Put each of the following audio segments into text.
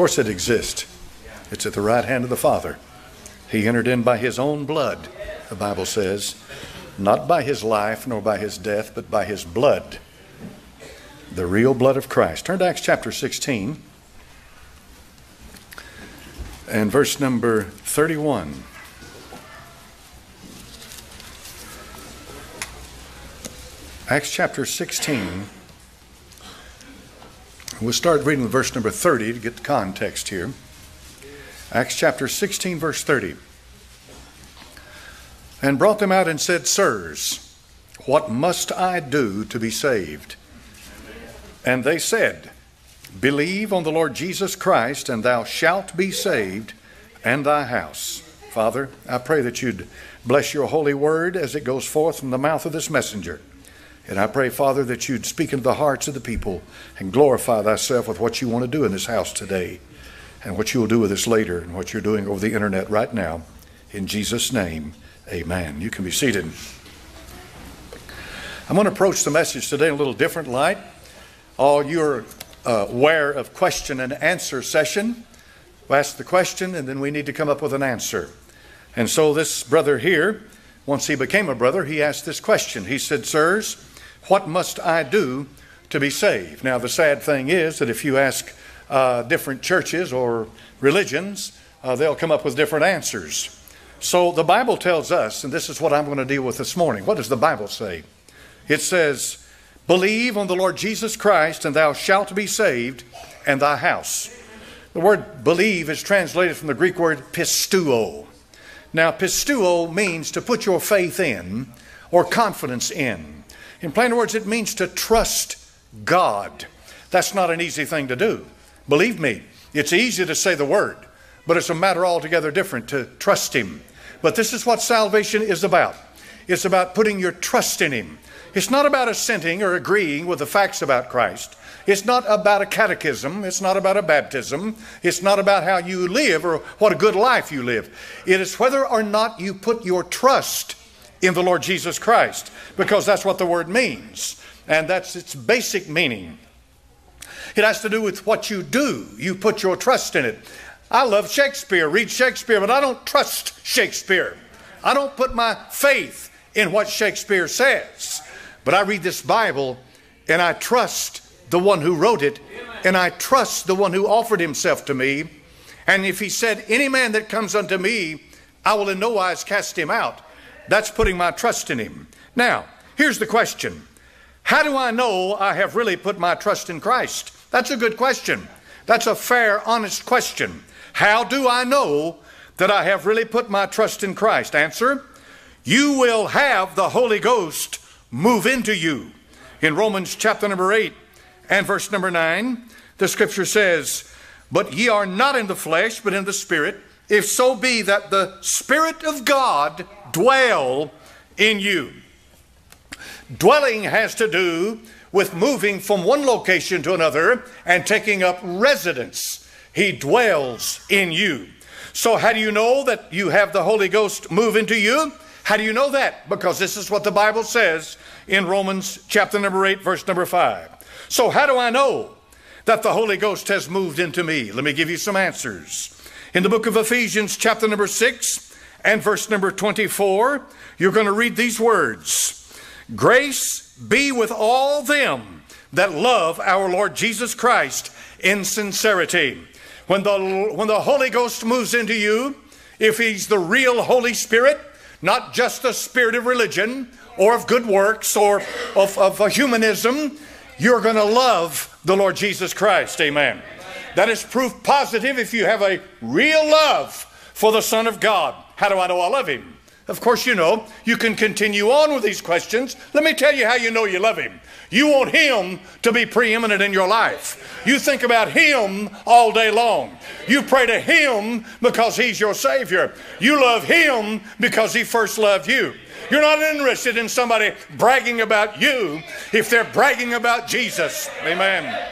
course it exists. It's at the right hand of the Father. He entered in by his own blood, the Bible says, not by his life nor by his death, but by his blood, the real blood of Christ. Turn to Acts chapter 16 and verse number 31. Acts chapter 16. We'll start reading verse number 30 to get the context here. Acts chapter 16, verse 30. And brought them out and said, Sirs, what must I do to be saved? And they said, Believe on the Lord Jesus Christ, and thou shalt be saved, and thy house. Father, I pray that you'd bless your holy word as it goes forth from the mouth of this messenger. And I pray, Father, that you'd speak into the hearts of the people and glorify thyself with what you want to do in this house today and what you'll do with us later and what you're doing over the internet right now. In Jesus' name, amen. You can be seated. I'm going to approach the message today in a little different light. All you're uh, aware of question and answer session. We ask the question and then we need to come up with an answer. And so this brother here, once he became a brother, he asked this question. He said, Sirs, what must I do to be saved? Now, the sad thing is that if you ask uh, different churches or religions, uh, they'll come up with different answers. So the Bible tells us, and this is what I'm going to deal with this morning. What does the Bible say? It says, Believe on the Lord Jesus Christ, and thou shalt be saved, and thy house. The word believe is translated from the Greek word pisteuo. Now, pisteuo means to put your faith in or confidence in. In plain words, it means to trust God. That's not an easy thing to do. Believe me, it's easy to say the word, but it's a matter altogether different to trust Him. But this is what salvation is about it's about putting your trust in Him. It's not about assenting or agreeing with the facts about Christ. It's not about a catechism. It's not about a baptism. It's not about how you live or what a good life you live. It is whether or not you put your trust in the Lord Jesus Christ, because that's what the word means, and that's its basic meaning. It has to do with what you do. You put your trust in it. I love Shakespeare, read Shakespeare, but I don't trust Shakespeare. I don't put my faith in what Shakespeare says. But I read this Bible and I trust the one who wrote it and I trust the one who offered himself to me. And if he said, Any man that comes unto me, I will in no wise cast him out. That's putting my trust in Him. Now, here's the question How do I know I have really put my trust in Christ? That's a good question. That's a fair, honest question. How do I know that I have really put my trust in Christ? Answer You will have the Holy Ghost move into you. In Romans chapter number 8 and verse number 9, the scripture says, But ye are not in the flesh, but in the Spirit, if so be that the Spirit of God dwell in you. Dwelling has to do with moving from one location to another and taking up residence. He dwells in you. So, how do you know that you have the Holy Ghost move into you? How do you know that? Because this is what the Bible says in Romans chapter number 8, verse number 5. So, how do I know that the Holy Ghost has moved into me? Let me give you some answers. In the book of Ephesians, chapter number 6, and verse number 24, you're going to read these words Grace be with all them that love our Lord Jesus Christ in sincerity. When the, when the Holy Ghost moves into you, if He's the real Holy Spirit, not just the spirit of religion or of good works or of, of humanism, you're going to love the Lord Jesus Christ. Amen. That is proof positive if you have a real love for the Son of God. How do I know I love him? Of course, you know. You can continue on with these questions. Let me tell you how you know you love him. You want him to be preeminent in your life. You think about him all day long. You pray to him because he's your Savior. You love him because he first loved you. You're not interested in somebody bragging about you if they're bragging about Jesus. Amen.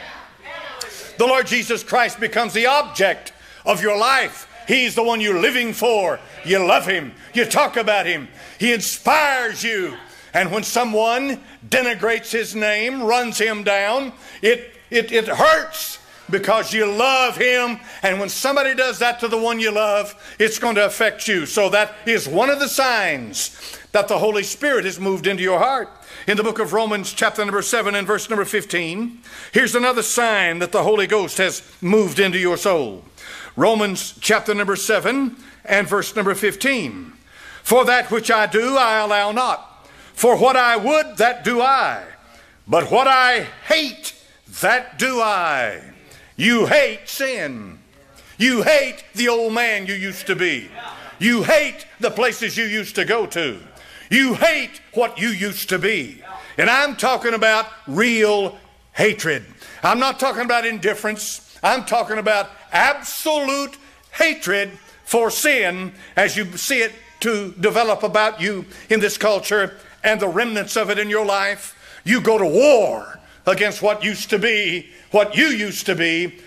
The Lord Jesus Christ becomes the object of your life. He's the one you're living for. You love him. You talk about him. He inspires you. And when someone denigrates his name, runs him down, it, it, it hurts because you love him. And when somebody does that to the one you love, it's going to affect you. So that is one of the signs that the Holy Spirit has moved into your heart. In the book of Romans, chapter number 7 and verse number 15, here's another sign that the Holy Ghost has moved into your soul. Romans, chapter number 7 and verse number 15. For that which I do, I allow not. For what I would, that do I. But what I hate, that do I. You hate sin. You hate the old man you used to be. You hate the places you used to go to. You hate what you used to be. And I'm talking about real hatred. I'm not talking about indifference. I'm talking about absolute hatred for sin as you see it to develop about you in this culture and the remnants of it in your life. You go to war against what used to be, what you used to be.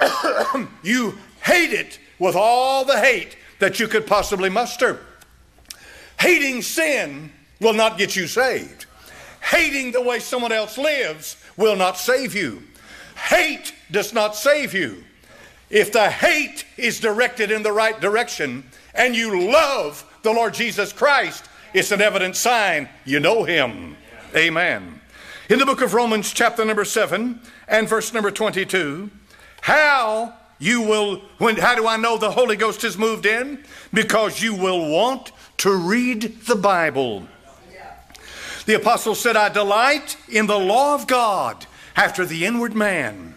you hate it with all the hate that you could possibly muster. Hating sin will not get you saved. Hating the way someone else lives will not save you. Hate does not save you. If the hate is directed in the right direction and you love the Lord Jesus Christ, it's an evident sign you know him. Amen. In the book of Romans, chapter number 7 and verse number 22, how you will, when, how do I know the Holy Ghost has moved in? Because you will want to read the Bible. The apostle said, I delight in the law of God after the inward man.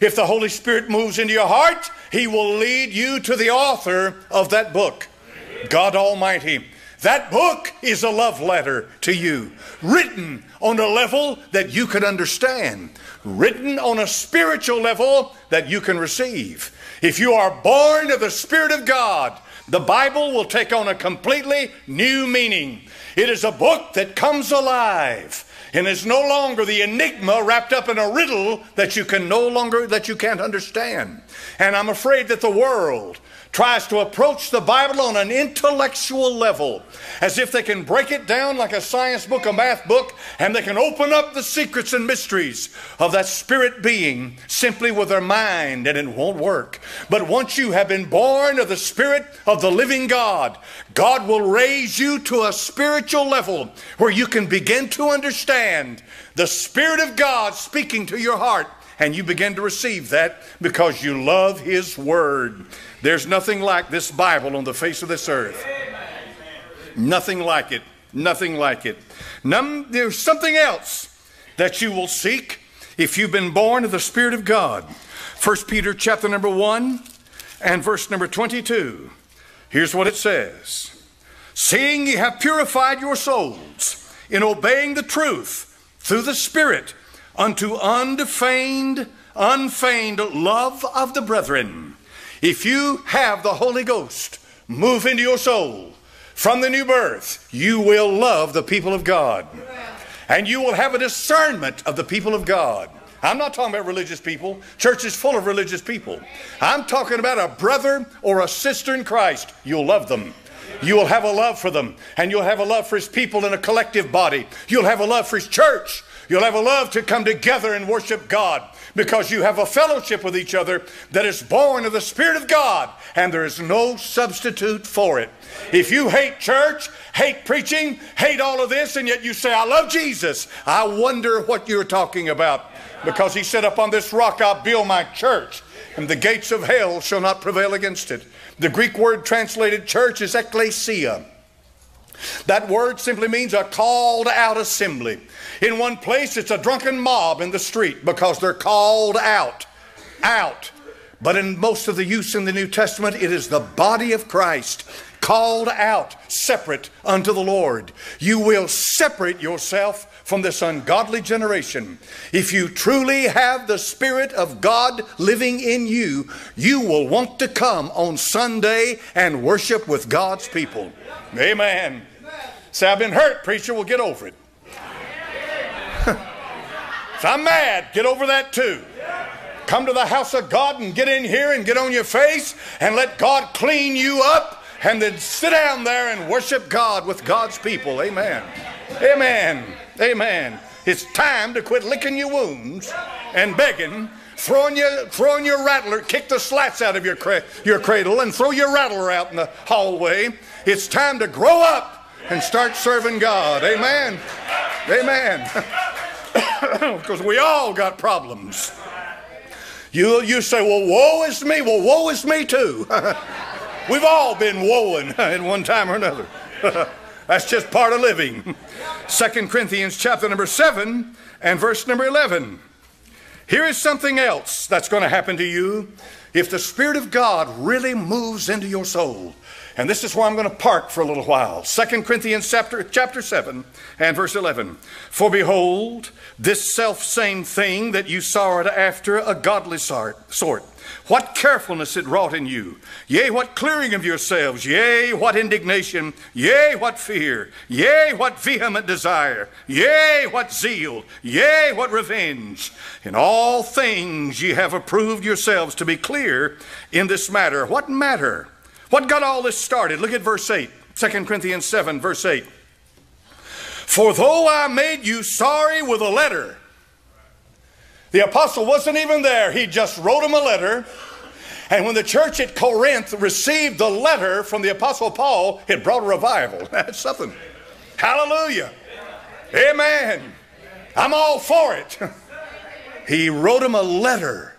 If the Holy Spirit moves into your heart, He will lead you to the author of that book, God Almighty. That book is a love letter to you, written on a level that you can understand, written on a spiritual level that you can receive. If you are born of the Spirit of God, the Bible will take on a completely new meaning. It is a book that comes alive and is no longer the enigma wrapped up in a riddle that you can no longer that you can't understand. And I'm afraid that the world tries to approach the Bible on an intellectual level, as if they can break it down like a science book, a math book, and they can open up the secrets and mysteries of that spirit being simply with their mind, and it won't work. But once you have been born of the Spirit of the living God, God will raise you to a spiritual level where you can begin to understand the Spirit of God speaking to your heart and you begin to receive that because you love His Word. There's nothing like this Bible on the face of this earth. Nothing like it. Nothing like it. None, there's something else that you will seek if you've been born of the Spirit of God. 1 Peter chapter number 1 and verse number 22. Here's what it says Seeing ye have purified your souls in obeying the truth through the Spirit unto undefeigned, unfeigned love of the brethren. If you have the Holy Ghost move into your soul from the new birth, you will love the people of God. And you will have a discernment of the people of God. I'm not talking about religious people. Church is full of religious people. I'm talking about a brother or a sister in Christ. You'll love them. You will have a love for them, and you'll have a love for His people in a collective body. You'll have a love for His church. You'll have a love to come together and worship God because you have a fellowship with each other that is born of the Spirit of God, and there is no substitute for it. If you hate church, hate preaching, hate all of this, and yet you say, I love Jesus, I wonder what you're talking about. Because he said, Upon this rock I'll build my church, and the gates of hell shall not prevail against it. The Greek word translated church is ecclesia. That word simply means a called out assembly. In one place, it's a drunken mob in the street because they're called out. Out. But in most of the use in the New Testament, it is the body of Christ called out, separate unto the Lord. You will separate yourself from this ungodly generation. If you truly have the Spirit of God living in you, you will want to come on Sunday and worship with God's people. Amen. Say, I've been hurt, preacher. Well, get over it. so I'm mad. Get over that too. Come to the house of God and get in here and get on your face and let God clean you up and then sit down there and worship God with God's people. Amen. Amen. Amen. It's time to quit licking your wounds and begging throwing your, throwing your rattler, kick the slats out of your, cra- your cradle and throw your rattler out in the hallway. It's time to grow up and start serving God. Amen. Amen. Because we all got problems. You, you say, well, woe is me. Well, woe is me too. We've all been woeing at one time or another. That's just part of living. Second Corinthians chapter number 7 and verse number 11. Here is something else that's going to happen to you if the Spirit of God really moves into your soul. And this is where I'm going to park for a little while. 2 Corinthians chapter, chapter 7 and verse 11. For behold, this self same thing that you sought after a godly sort what carefulness it wrought in you. Yea, what clearing of yourselves. Yea, what indignation. Yea, what fear. Yea, what vehement desire. Yea, what zeal. Yea, what revenge. In all things ye have approved yourselves to be clear in this matter. What matter? What got all this started? Look at verse 8. 2 Corinthians 7, verse 8. For though I made you sorry with a letter, the apostle wasn't even there. He just wrote him a letter. And when the church at Corinth received the letter from the apostle Paul, it brought a revival. That's something. Hallelujah. Amen. I'm all for it. He wrote him a letter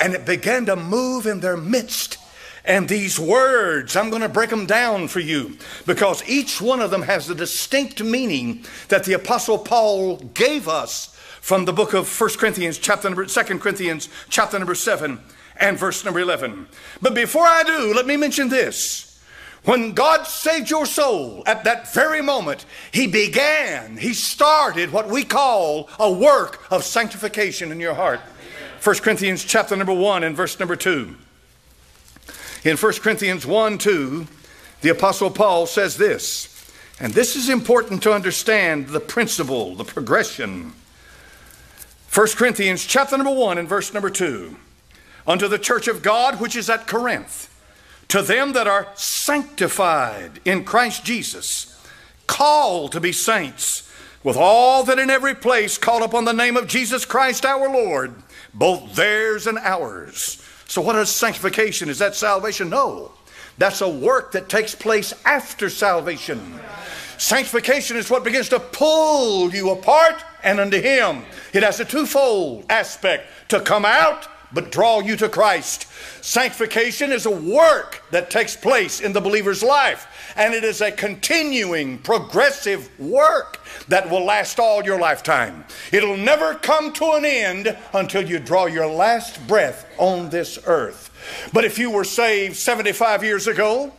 and it began to move in their midst. And these words, I'm going to break them down for you because each one of them has a distinct meaning that the apostle Paul gave us from the book of 1 Corinthians, chapter number, 2 Corinthians, chapter number 7 and verse number 11. But before I do, let me mention this. When God saved your soul at that very moment, He began, He started what we call a work of sanctification in your heart. 1 Corinthians chapter number 1 and verse number 2. In 1 Corinthians 1 2, the Apostle Paul says this, and this is important to understand the principle, the progression 1 Corinthians chapter number 1 and verse number 2. Unto the church of God which is at Corinth, to them that are sanctified in Christ Jesus, called to be saints, with all that in every place call upon the name of Jesus Christ our Lord, both theirs and ours. So, what is sanctification? Is that salvation? No. That's a work that takes place after salvation. Sanctification is what begins to pull you apart and unto Him. It has a twofold aspect to come out but draw you to Christ. Sanctification is a work that takes place in the believer's life, and it is a continuing, progressive work that will last all your lifetime. It'll never come to an end until you draw your last breath on this earth. But if you were saved 75 years ago,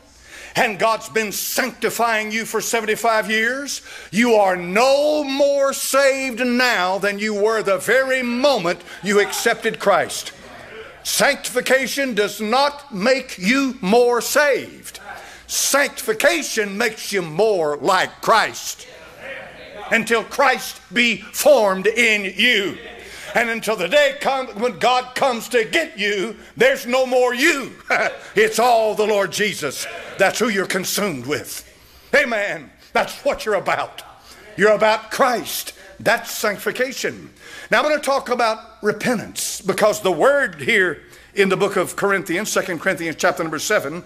and God's been sanctifying you for 75 years, you are no more saved now than you were the very moment you accepted Christ. Sanctification does not make you more saved. Sanctification makes you more like Christ until Christ be formed in you. And until the day comes when God comes to get you, there's no more you. it's all the Lord Jesus. That's who you're consumed with. Amen. That's what you're about. You're about Christ. That's sanctification. Now I'm going to talk about repentance because the word here in the book of Corinthians, Second Corinthians chapter number 7,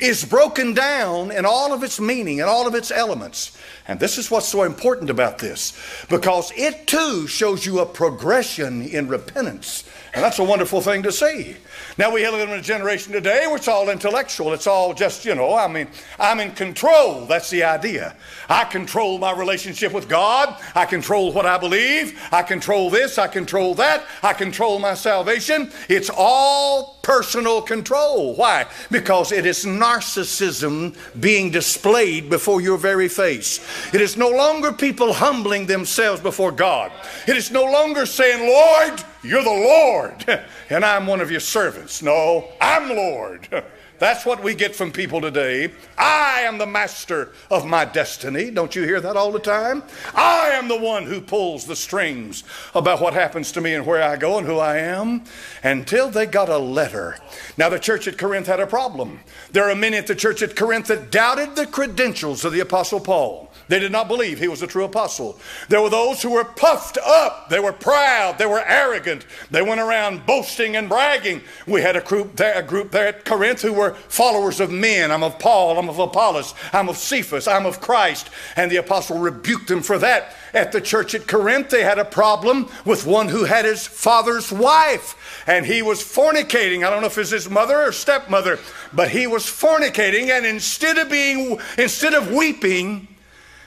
is broken down in all of its meaning and all of its elements. And this is what's so important about this because it too shows you a progression in repentance. And that's a wonderful thing to see. Now we live in a generation today where it's all intellectual. It's all just, you know, I mean, I'm in control. That's the idea. I control my relationship with God. I control what I believe. I control this. I control that. I control my salvation. It's all personal control. Why? Because it is narcissism being displayed before your very face. It is no longer people humbling themselves before God. It is no longer saying, Lord, you're the Lord, and I'm one of your servants. No, I'm Lord. That's what we get from people today. I am the master of my destiny. Don't you hear that all the time? I am the one who pulls the strings about what happens to me and where I go and who I am. Until they got a letter. Now, the church at Corinth had a problem. There are many at the church at Corinth that doubted the credentials of the Apostle Paul. They did not believe he was a true apostle. There were those who were puffed up. They were proud. They were arrogant. They went around boasting and bragging. We had a group there, a group there at Corinth who were followers of men. I'm of Paul. I'm of Apollos. I'm of Cephas. I'm of Christ. And the apostle rebuked them for that. At the church at Corinth, they had a problem with one who had his father's wife. And he was fornicating. I don't know if it's his mother or stepmother, but he was fornicating. And instead of being, instead of weeping,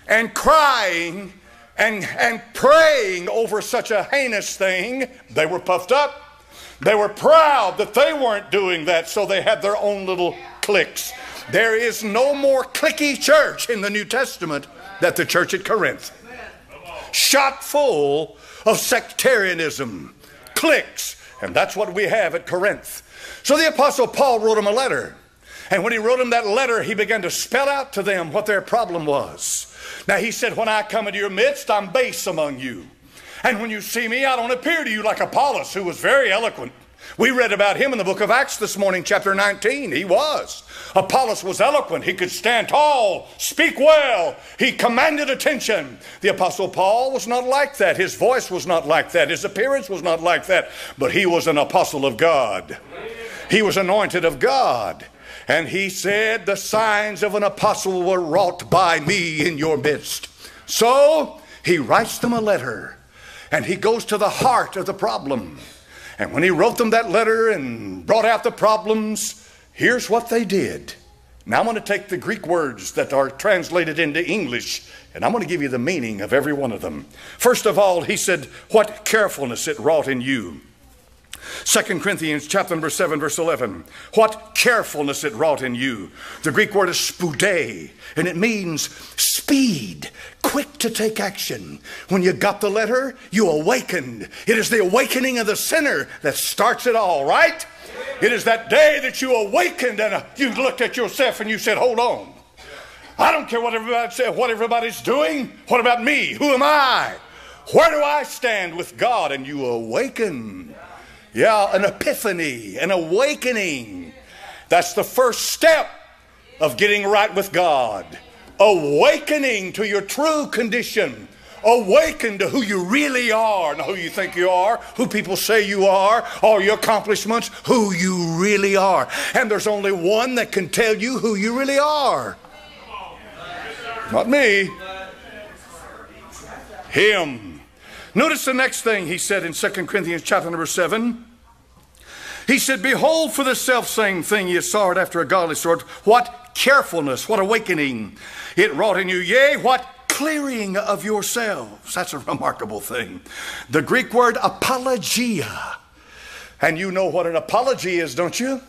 and crying and, and praying over such a heinous thing, they were puffed up. They were proud that they weren't doing that, so they had their own little cliques. There is no more cliquey church in the New Testament than the church at Corinth. Shot full of sectarianism, cliques, and that's what we have at Corinth. So the Apostle Paul wrote him a letter. And when he wrote him that letter, he began to spell out to them what their problem was. Now he said, When I come into your midst, I'm base among you. And when you see me, I don't appear to you like Apollos, who was very eloquent. We read about him in the book of Acts this morning, chapter 19. He was. Apollos was eloquent. He could stand tall, speak well. He commanded attention. The Apostle Paul was not like that. His voice was not like that. His appearance was not like that. But he was an apostle of God. He was anointed of God. And he said, The signs of an apostle were wrought by me in your midst. So he writes them a letter and he goes to the heart of the problem. And when he wrote them that letter and brought out the problems, here's what they did. Now I'm going to take the Greek words that are translated into English and I'm going to give you the meaning of every one of them. First of all, he said, What carefulness it wrought in you. Second Corinthians chapter number 7 verse 11. What carefulness it wrought in you. The Greek word is spoude and it means speed, quick to take action. When you got the letter, you awakened. It is the awakening of the sinner that starts it all, right? It is that day that you awakened and uh, you looked at yourself and you said, "Hold on. I don't care what everybody says, what everybody's doing. What about me? Who am I? Where do I stand with God?" And you awaken. Yeah, an epiphany, an awakening. That's the first step of getting right with God. Awakening to your true condition. Awaken to who you really are, not who you think you are, who people say you are, all your accomplishments, who you really are. And there's only one that can tell you who you really are. Not me. Him. Notice the next thing he said in 2 Corinthians chapter number 7. He said, Behold, for the self same thing ye sought after a godly sort, what carefulness, what awakening it wrought in you, yea, what clearing of yourselves. That's a remarkable thing. The Greek word apologia. And you know what an apology is, don't you?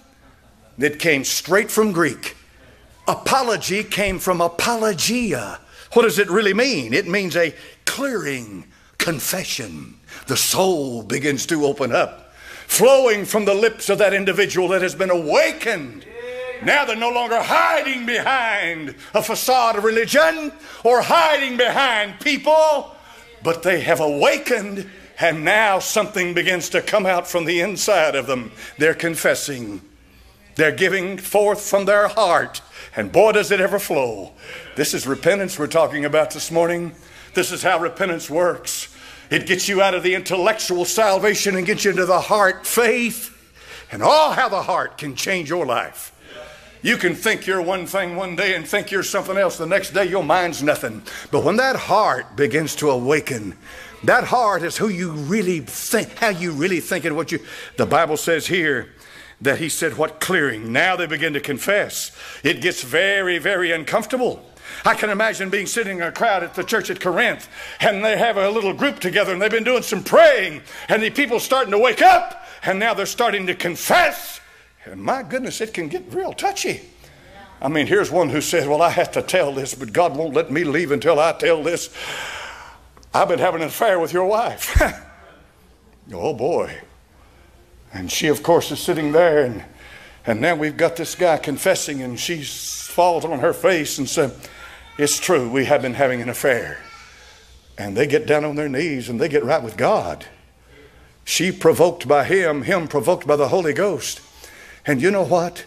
It came straight from Greek. Apology came from apologia. What does it really mean? It means a clearing confession. The soul begins to open up flowing from the lips of that individual that has been awakened. Now they're no longer hiding behind a facade of religion or hiding behind people, but they have awakened and now something begins to come out from the inside of them. They're confessing. They're giving forth from their heart. And boy, does it ever flow. This is repentance we're talking about this morning. This is how repentance works. It gets you out of the intellectual salvation and gets you into the heart faith. And oh, how the heart can change your life. You can think you're one thing one day and think you're something else the next day, your mind's nothing. But when that heart begins to awaken, that heart is who you really think, how you really think and what you. The Bible says here that he said, What clearing? Now they begin to confess. It gets very, very uncomfortable. I can imagine being sitting in a crowd at the church at Corinth, and they have a little group together, and they've been doing some praying, and the people starting to wake up, and now they're starting to confess. And my goodness, it can get real touchy. I mean, here's one who said, Well, I have to tell this, but God won't let me leave until I tell this. I've been having an affair with your wife. oh boy. And she, of course, is sitting there and And now we've got this guy confessing, and she falls on her face and says, It's true, we have been having an affair. And they get down on their knees and they get right with God. She provoked by him, him provoked by the Holy Ghost. And you know what?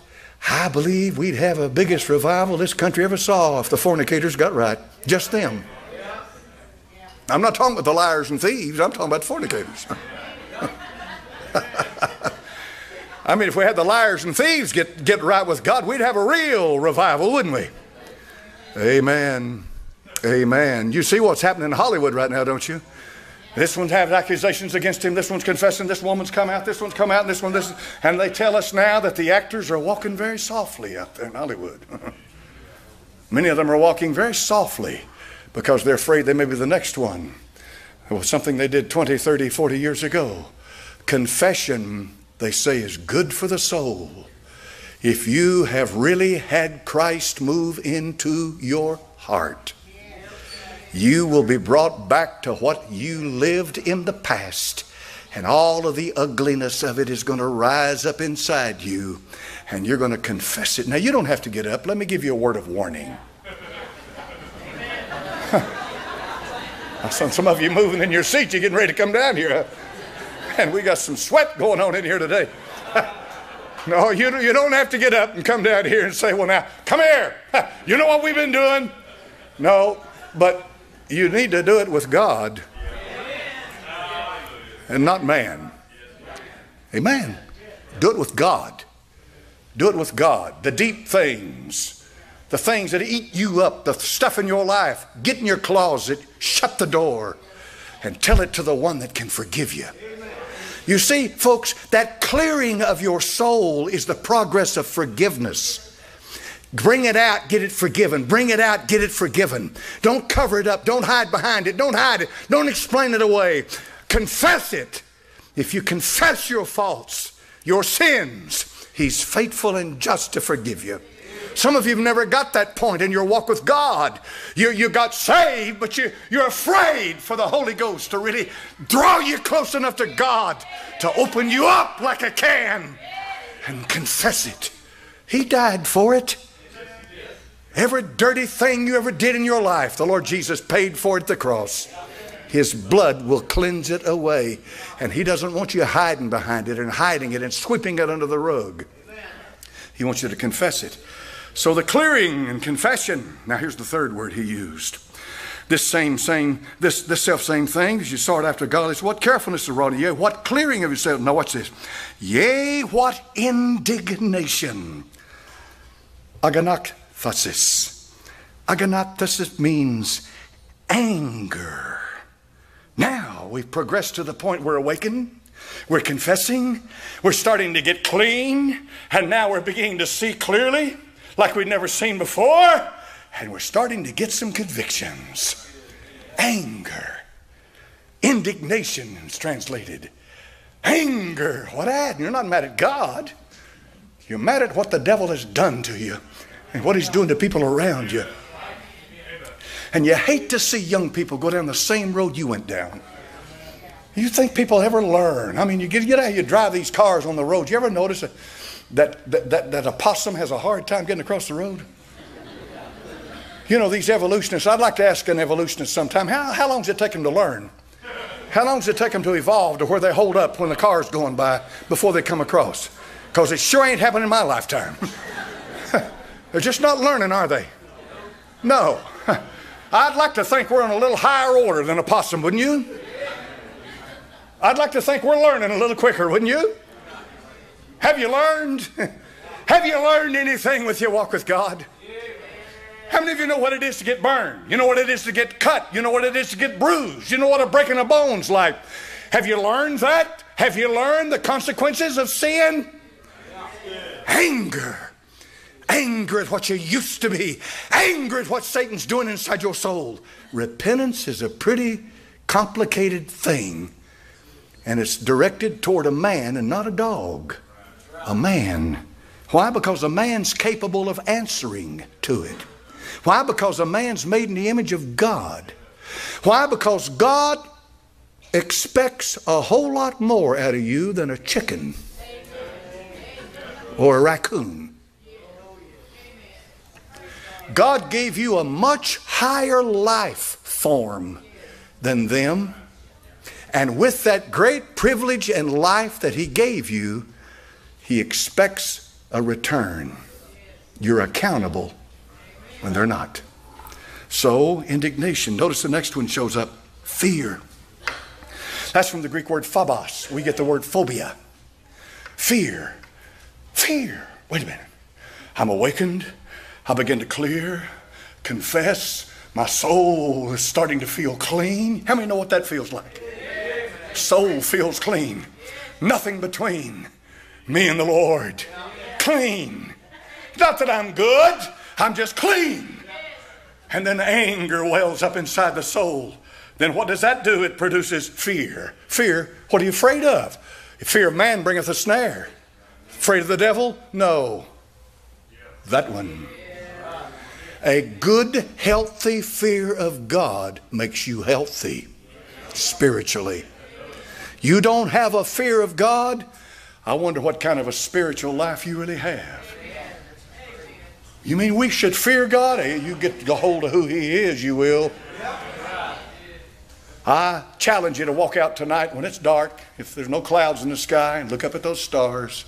I believe we'd have the biggest revival this country ever saw if the fornicators got right. Just them. I'm not talking about the liars and thieves, I'm talking about fornicators. I mean, if we had the liars and thieves get, get right with God, we'd have a real revival, wouldn't we? Amen. Amen. You see what's happening in Hollywood right now, don't you? This one's having accusations against him. This one's confessing. This woman's come out. This one's come out. And this one, this. And they tell us now that the actors are walking very softly out there in Hollywood. Many of them are walking very softly because they're afraid they may be the next one. It was something they did 20, 30, 40 years ago. Confession, they say, is good for the soul. If you have really had Christ move into your heart, you will be brought back to what you lived in the past. And all of the ugliness of it is going to rise up inside you, and you're going to confess it. Now, you don't have to get up. Let me give you a word of warning. I saw some of you moving in your seat. You're getting ready to come down here. And we got some sweat going on in here today. no, you, you don't have to get up and come down here and say, well, now, come here. you know what we've been doing? No, but you need to do it with God and not man. Amen. Do it with God. Do it with God. The deep things the things that eat you up, the stuff in your life, get in your closet, shut the door, and tell it to the one that can forgive you. You see, folks, that clearing of your soul is the progress of forgiveness. Bring it out, get it forgiven. Bring it out, get it forgiven. Don't cover it up. Don't hide behind it. Don't hide it. Don't explain it away. Confess it. If you confess your faults, your sins, He's faithful and just to forgive you. Some of you have never got that point in your walk with God. You, you got saved, but you, you're afraid for the Holy Ghost to really draw you close enough to God to open you up like a can and confess it. He died for it. Every dirty thing you ever did in your life, the Lord Jesus paid for it at the cross. His blood will cleanse it away. And He doesn't want you hiding behind it and hiding it and sweeping it under the rug. He wants you to confess it. So the clearing and confession. Now here's the third word he used. This same same this this self same thing as you saw it after godliness. What carefulness of rod, yea, what clearing of yourself. Now watch this. Yea, what indignation. Aganakthesis. Aganakthesis means anger. Now we've progressed to the point we're awakened. We're confessing. We're starting to get clean. And now we're beginning to see clearly like we'd never seen before, and we're starting to get some convictions. Anger. Indignation is translated. Anger. What at? You're not mad at God. You're mad at what the devil has done to you and what he's doing to people around you. And you hate to see young people go down the same road you went down. You think people ever learn? I mean, you get, you know, you drive these cars on the road. You ever notice that that, that, that, that a possum has a hard time getting across the road? You know, these evolutionists, I'd like to ask an evolutionist sometime, how, how long does it take them to learn? How long does it take them to evolve to where they hold up when the car's going by before they come across? Because it sure ain't happened in my lifetime. They're just not learning, are they? No. I'd like to think we're in a little higher order than a possum, wouldn't you? I'd like to think we're learning a little quicker, wouldn't you? Have you learned? Have you learned anything with your walk with God? How many of you know what it is to get burned? You know what it is to get cut? You know what it is to get bruised? You know what a breaking of bones like? Have you learned that? Have you learned the consequences of sin? Anger. Anger at what you used to be. Anger at what Satan's doing inside your soul. Repentance is a pretty complicated thing, and it's directed toward a man and not a dog a man. Why? Because a man's capable of answering to it. Why? Because a man's made in the image of God. Why? Because God expects a whole lot more out of you than a chicken. or a raccoon. God gave you a much higher life form than them. And with that great privilege and life that He gave you, He expects a return. You're accountable when they're not. So, indignation. Notice the next one shows up fear. That's from the Greek word phobos. We get the word phobia. Fear. Fear. Wait a minute. I'm awakened. I begin to clear, confess. My soul is starting to feel clean. How many know what that feels like? Soul feels clean. Nothing between me and the Lord. Clean. Not that I'm good, I'm just clean. And then anger wells up inside the soul. Then what does that do? It produces fear. Fear, what are you afraid of? Fear of man bringeth a snare. Afraid of the devil? No. That one. A good, healthy fear of God makes you healthy spiritually. You don't have a fear of God, I wonder what kind of a spiritual life you really have. You mean we should fear God? Eh, you get a hold of who He is, you will. I challenge you to walk out tonight when it's dark, if there's no clouds in the sky, and look up at those stars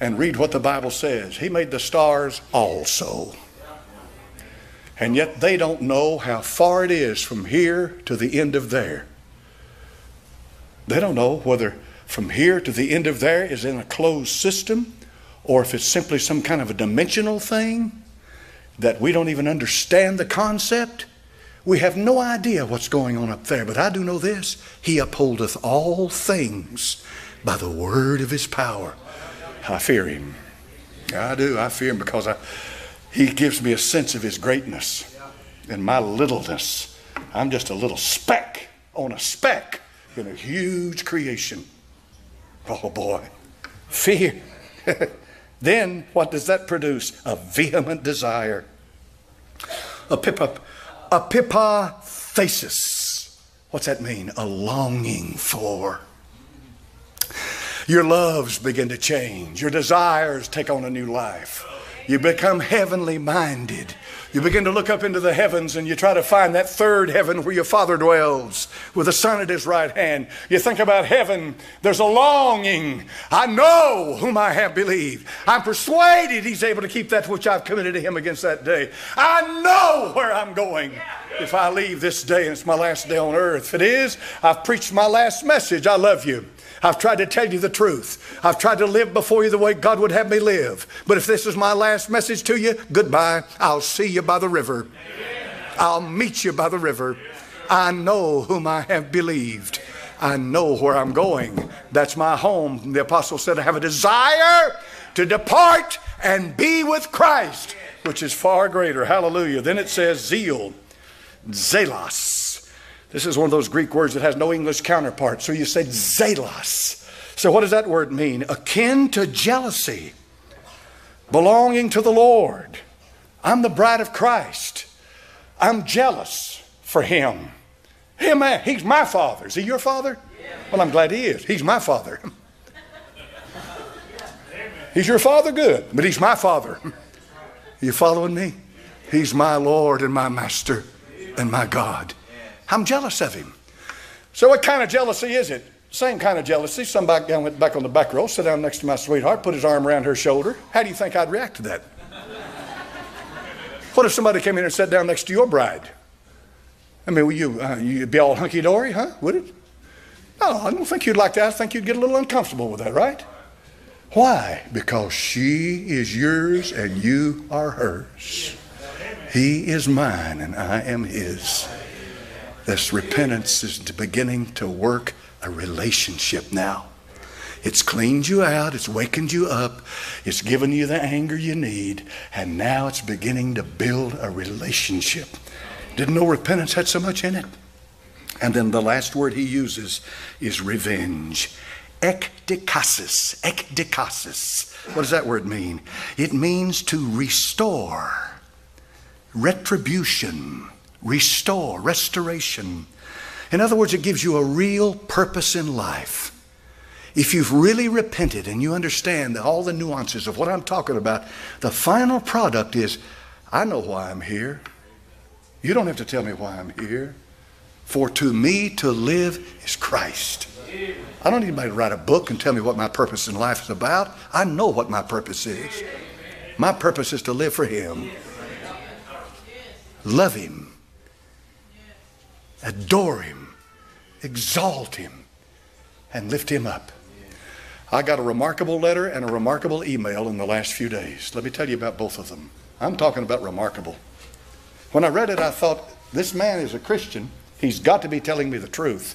and read what the Bible says. He made the stars also. And yet they don't know how far it is from here to the end of there. They don't know whether from here to the end of there is in a closed system or if it's simply some kind of a dimensional thing that we don't even understand the concept. We have no idea what's going on up there, but I do know this He upholdeth all things by the word of His power. I fear Him. I do. I fear Him because I, He gives me a sense of His greatness and my littleness. I'm just a little speck on a speck in a huge creation. Oh boy, fear. then what does that produce? A vehement desire. A pippa, a pipathesis. What's that mean? A longing for. Your loves begin to change. Your desires take on a new life. You become heavenly minded. You begin to look up into the heavens and you try to find that third heaven where your Father dwells with the Son at his right hand. You think about heaven, there's a longing. I know whom I have believed. I'm persuaded he's able to keep that which I've committed to him against that day. I know where I'm going if I leave this day and it's my last day on earth. If it is, I've preached my last message. I love you. I've tried to tell you the truth. I've tried to live before you the way God would have me live. But if this is my last message to you, goodbye. I'll see you by the river. I'll meet you by the river. I know whom I have believed. I know where I'm going. That's my home. The apostle said, I have a desire to depart and be with Christ, which is far greater. Hallelujah. Then it says zeal, zelos. This is one of those Greek words that has no English counterpart. So you say zelos. So what does that word mean? Akin to jealousy, belonging to the Lord. I'm the bride of Christ. I'm jealous for him. Him, he's my father. Is he your father? Well, I'm glad he is. He's my father. He's your father, good, but he's my father. Are you following me? He's my Lord and my master and my God. I'm jealous of him. So, what kind of jealousy is it? Same kind of jealousy. Somebody went back on the back row, sat down next to my sweetheart, put his arm around her shoulder. How do you think I'd react to that? What if somebody came in and sat down next to your bride? I mean, would you, uh, you'd be all hunky dory, huh? Would it? No, I don't think you'd like that. I think you'd get a little uncomfortable with that, right? Why? Because she is yours and you are hers. He is mine and I am his. This repentance is beginning to work a relationship now. It's cleaned you out, it's wakened you up, it's given you the anger you need, and now it's beginning to build a relationship. Didn't know repentance had so much in it. And then the last word he uses is revenge. Ekdikasis. Ekdikasis. What does that word mean? It means to restore, retribution, restore, restoration. In other words, it gives you a real purpose in life. If you've really repented and you understand all the nuances of what I'm talking about, the final product is I know why I'm here. You don't have to tell me why I'm here. For to me to live is Christ. I don't need anybody to write a book and tell me what my purpose in life is about. I know what my purpose is. My purpose is to live for Him, love Him, adore Him, exalt Him, and lift Him up. I got a remarkable letter and a remarkable email in the last few days. Let me tell you about both of them. I'm talking about remarkable. When I read it, I thought, this man is a Christian. He's got to be telling me the truth.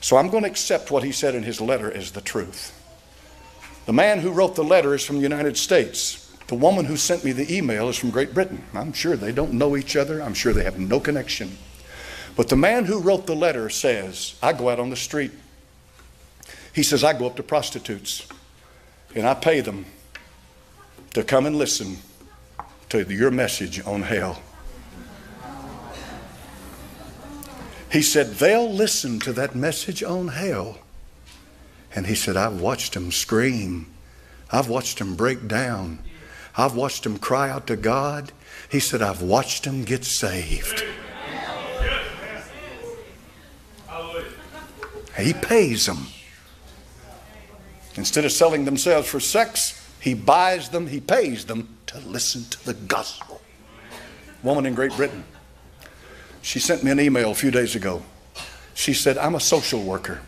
So I'm going to accept what he said in his letter as the truth. The man who wrote the letter is from the United States. The woman who sent me the email is from Great Britain. I'm sure they don't know each other. I'm sure they have no connection. But the man who wrote the letter says, I go out on the street. He says, I go up to prostitutes and I pay them to come and listen to your message on hell. He said, They'll listen to that message on hell. And he said, I've watched them scream. I've watched them break down. I've watched them cry out to God. He said, I've watched them get saved. He pays them. Instead of selling themselves for sex, he buys them, he pays them to listen to the gospel. Woman in Great Britain. She sent me an email a few days ago. She said, I'm a social worker.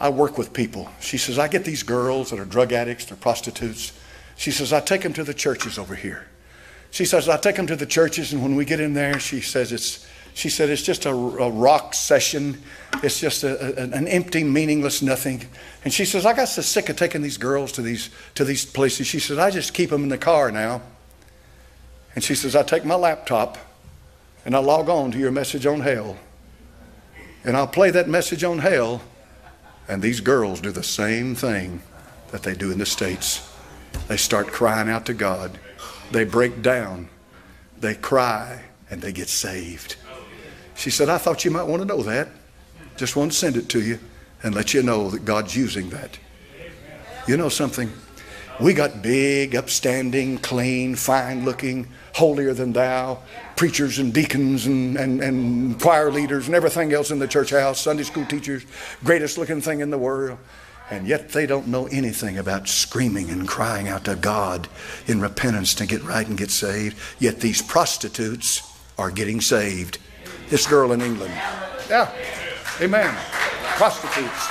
I work with people. She says, I get these girls that are drug addicts, they're prostitutes. She says, I take them to the churches over here. She says, I take them to the churches, and when we get in there, she says, it's, she said, it's just a, a rock session. It's just a, a, an empty, meaningless nothing. And she says, I got so sick of taking these girls to these, to these places. She says, I just keep them in the car now. And she says, I take my laptop and I log on to your message on hell. And I'll play that message on hell. And these girls do the same thing that they do in the States. They start crying out to God. They break down. They cry and they get saved. She said, I thought you might want to know that. Just want to send it to you and let you know that God's using that. You know something? We got big, upstanding, clean, fine looking, holier than thou preachers and deacons and, and, and choir leaders and everything else in the church house, Sunday school teachers, greatest looking thing in the world. And yet they don't know anything about screaming and crying out to God in repentance to get right and get saved. Yet these prostitutes are getting saved. This girl in England. Yeah. Amen. Prostitutes.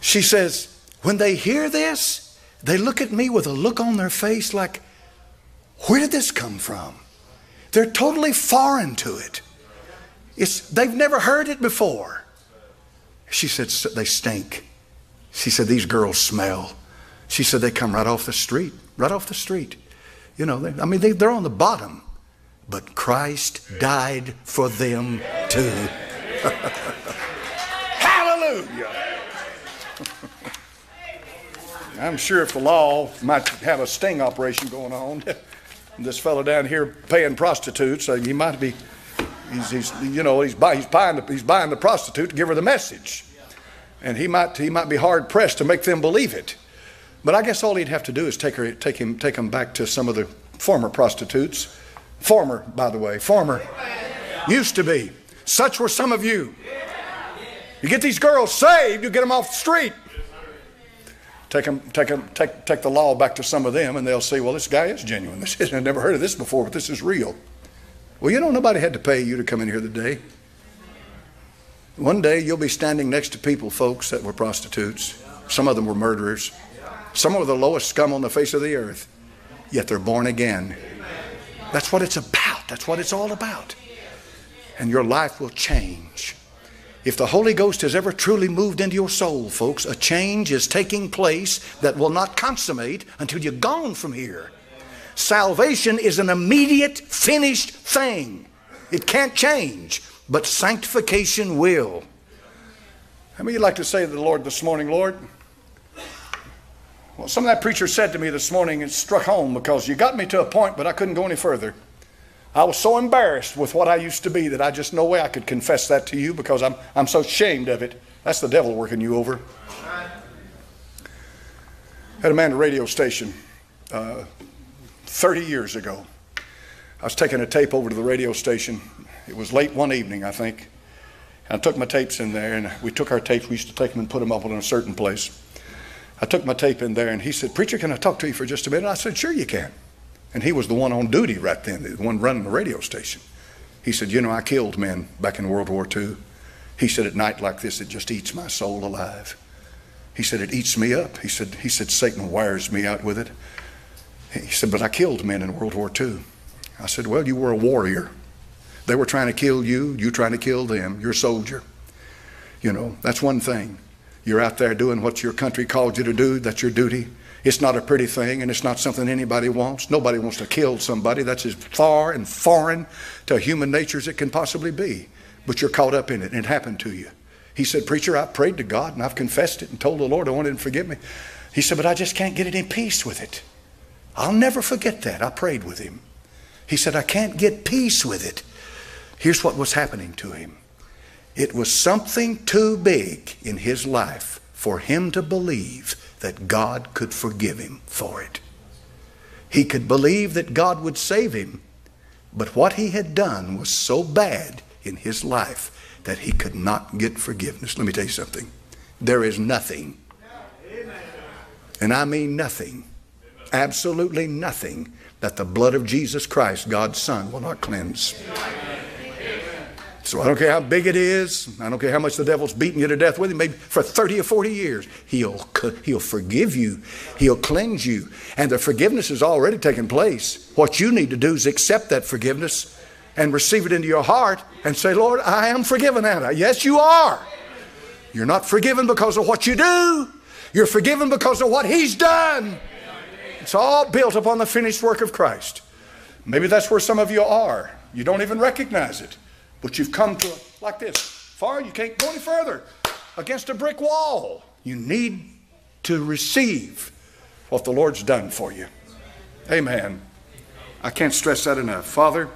She says, when they hear this, they look at me with a look on their face like, where did this come from? They're totally foreign to it. It's, they've never heard it before. She said, they stink. She said, these girls smell. She said, they come right off the street, right off the street. You know, they, I mean, they, they're on the bottom. But Christ died for them too. Hallelujah. I'm sure if the law might have a sting operation going on, this fellow down here paying prostitutes, uh, he might be, he's, he's you know, he's, buy, he's, buying the, he's buying the prostitute to give her the message. And he might, he might be hard pressed to make them believe it. But I guess all he'd have to do is take, her, take, him, take him back to some of the former prostitutes. Former, by the way, former. Used to be. Such were some of you. You get these girls saved, you get them off the street. Take, them, take, them, take, take the law back to some of them, and they'll say, well, this guy is genuine. This is, I've never heard of this before, but this is real. Well, you know, nobody had to pay you to come in here today. One day you'll be standing next to people, folks, that were prostitutes. Some of them were murderers. Some were the lowest scum on the face of the earth, yet they're born again. That's what it's about. That's what it's all about. And your life will change. If the Holy Ghost has ever truly moved into your soul, folks, a change is taking place that will not consummate until you're gone from here. Salvation is an immediate, finished thing. It can't change, but sanctification will. How many of you like to say to the Lord this morning, Lord? Well, some of that preacher said to me this morning, it struck home because you got me to a point, but I couldn't go any further. I was so embarrassed with what I used to be that I just no way I could confess that to you because I'm, I'm so ashamed of it. That's the devil working you over. Had a man at a radio station uh, 30 years ago. I was taking a tape over to the radio station. It was late one evening, I think. I took my tapes in there, and we took our tapes. We used to take them and put them up in a certain place. I took my tape in there, and he said, Preacher, can I talk to you for just a minute? I said, Sure, you can. And he was the one on duty right then, the one running the radio station. He said, You know, I killed men back in World War II. He said, At night like this, it just eats my soul alive. He said, It eats me up. He said, he said Satan wires me out with it. He said, But I killed men in World War II. I said, Well, you were a warrior. They were trying to kill you, you trying to kill them. You're a soldier. You know, that's one thing. You're out there doing what your country called you to do, that's your duty. It's not a pretty thing and it's not something anybody wants. Nobody wants to kill somebody. That's as far and foreign to human nature as it can possibly be. But you're caught up in it and it happened to you. He said, Preacher, I prayed to God and I've confessed it and told the Lord I wanted him to forgive me. He said, But I just can't get it in peace with it. I'll never forget that. I prayed with him. He said, I can't get peace with it. Here's what was happening to him it was something too big in his life for him to believe that God could forgive him for it. He could believe that God would save him, but what he had done was so bad in his life that he could not get forgiveness. Let me tell you something. There is nothing, and I mean nothing, absolutely nothing, that the blood of Jesus Christ, God's Son, will not cleanse. So I don't care how big it is. I don't care how much the devil's beating you to death with it, Maybe for 30 or 40 years, he'll, he'll forgive you. He'll cleanse you. And the forgiveness has already taken place. What you need to do is accept that forgiveness and receive it into your heart and say, Lord, I am forgiven, Anna. Yes, you are. You're not forgiven because of what you do. You're forgiven because of what he's done. It's all built upon the finished work of Christ. Maybe that's where some of you are. You don't even recognize it. But you've come to, like this, far, you can't go any further, against a brick wall. You need to receive what the Lord's done for you. Amen. I can't stress that enough. Father,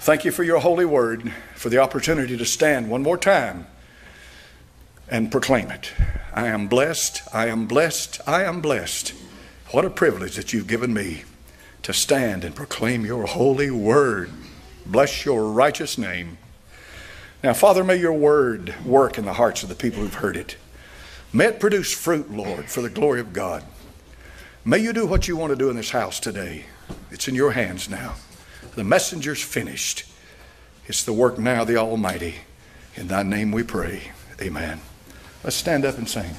thank you for your holy word, for the opportunity to stand one more time and proclaim it. I am blessed, I am blessed, I am blessed. What a privilege that you've given me to stand and proclaim your holy word. Bless your righteous name. Now, Father, may your word work in the hearts of the people who've heard it. May it produce fruit, Lord, for the glory of God. May you do what you want to do in this house today. It's in your hands now. The messenger's finished. It's the work now of the Almighty. In thy name we pray. Amen. Let's stand up and sing.